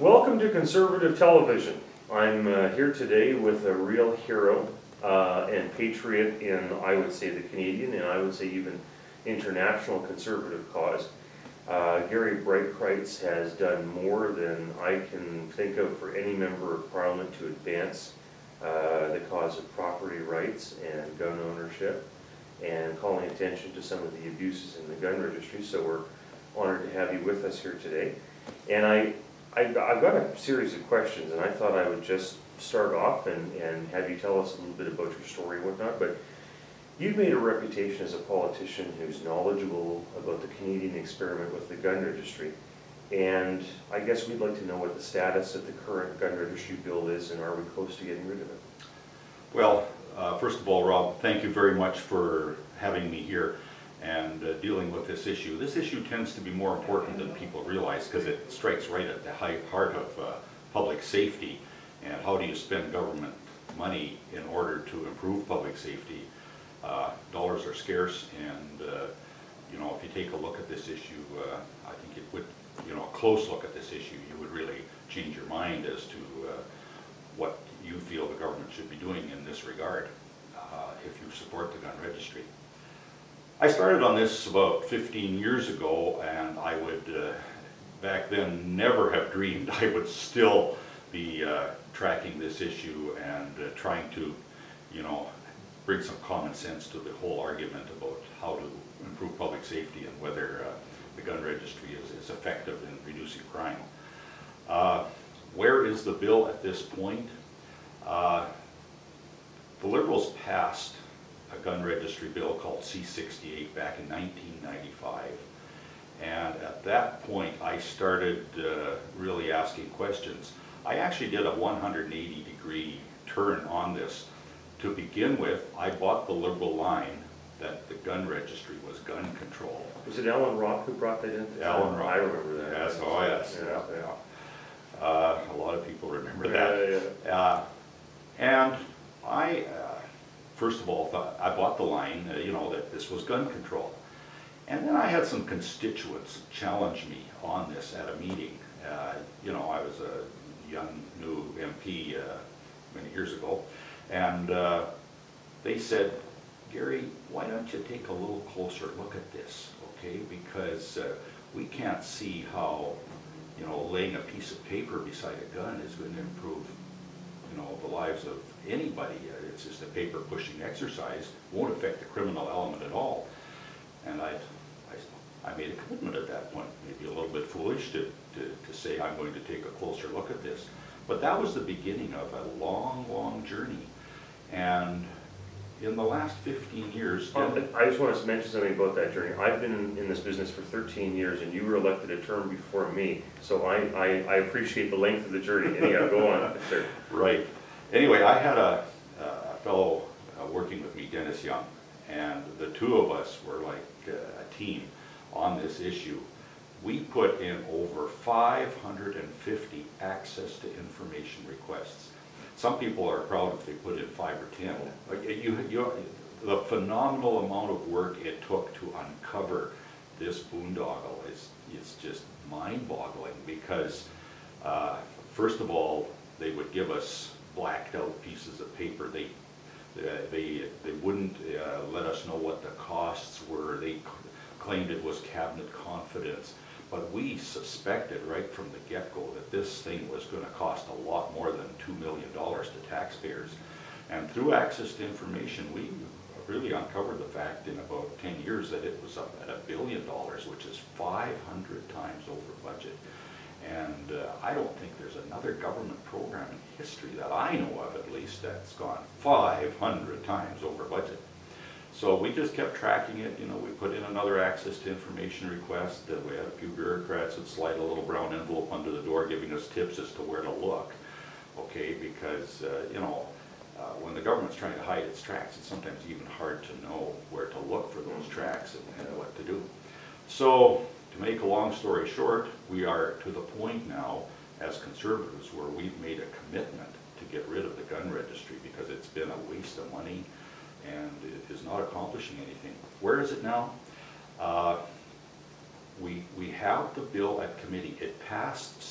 Welcome to Conservative Television. I'm uh, here today with a real hero uh, and patriot in, I would say, the Canadian and I would say even international conservative cause. Uh, Garry Breitkreuz has done more than I can think of for any member of parliament to advance uh, the cause of property rights and gun ownership and calling attention to some of the abuses in the gun registry. So we're honored to have you with us here today. And I, I, I've got a series of questions, and I thought I would just start off and, and have you tell us a little bit about your story and whatnot. But you've made a reputation as a politician who's knowledgeable about the Canadian experiment with the gun registry. And I guess we'd like to know what the status of the current gun registry bill is, and are we close to getting rid of it? Well, uh, first of all, Rob, thank you very much for having me here and uh, dealing with this issue. This issue tends to be more important than people realize because it strikes right at the high heart of uh, public safety and how do you spend government money in order to improve public safety. Uh, dollars are scarce and, uh, you know, if you take a look at this issue, uh, I think it would, you know, a close look at this issue, you would really change your mind as to uh, what you feel the government should be doing in this regard if you support the gun registry. I started on this about 15 years ago and I would, uh, back then, never have dreamed I would still be uh, tracking this issue and uh, trying to, you know, bring some common sense to the whole argument about how to improve public safety and whether uh, the gun registry is, is effective in reducing crime. Uh, where is the bill at this point? Uh, the Liberals passed a gun registry bill called C-68 back in 1995. And at that point, I started uh, really asking questions. I actually did a 180 degree turn on this. To begin with, I bought the Liberal line that the gun registry was gun control. Was it Allan Rock who brought that in? Allan Rock. I remember that. Yes, oh yes, Yeah, yeah, yeah. Uh, a lot of people remember Yeah, that. yeah. Uh, and I, first of all, thought, I bought the line, uh, you know, that this was gun control. And then I had some constituents challenge me on this at a meeting. Uh, you know, I was a young, new MP uh, many years ago, and uh, they said, Garry, why don't you take a little closer look at this, okay? Because uh, we can't see how, you know, laying a piece of paper beside a gun is going to improve you know, the lives of anybody. Uh, It's just a paper pushing exercise, won't affect the criminal element at all. And I, I, I made a commitment at that point, maybe a little bit foolish to, to, to say I'm going to take a closer look at this. But that was the beginning of a long, long journey. And in the last fifteen years, Um, I just want to mention something about that journey. I've been in- in this business for 13 years, and you were elected a term before me, so I, I, I appreciate the length of the journey. Anyhow, go on, sir. Right. Anyway, I had a, a fellow uh, working with me, Dennis Young, and the two of us were like uh, a team on this issue. We put in over 550 access to information requests. Some people are proud if they put in five or 10. Like you, you, the phenomenal amount of work it took to uncover this boondoggle is, is just mind-boggling because, uh, first of all, they would give us blacked out pieces of paper. They, uh, they, they wouldn't uh, let us know what the costs were. They claimed it was cabinet confidence. But we suspected right from the get-go that this thing was gonna cost a lot more than two million dollars to taxpayers. And through access to information, we really uncovered the fact in about ten years that it was up at a billion dollars, which is five hundred times over budget. And uh, I don't think there's another government program in history that I know of at least that's gone five hundred times over budget. So we just kept tracking it, you know, we put in another access to information request, uh, we had a few bureaucrats that slide a little brown envelope under the door giving us tips as to where to look. Okay, because, uh, you know, uh, when the government's trying to hide its tracks, it's sometimes even hard to know where to look for those tracks and, and what to do. So, to make a long story short, we are to the point now, as conservatives, where we've made a commitment to get rid of the gun registry because it's been a waste of money and it is not accomplishing anything. Where is it now? Uh, We, we have the bill at committee. It passed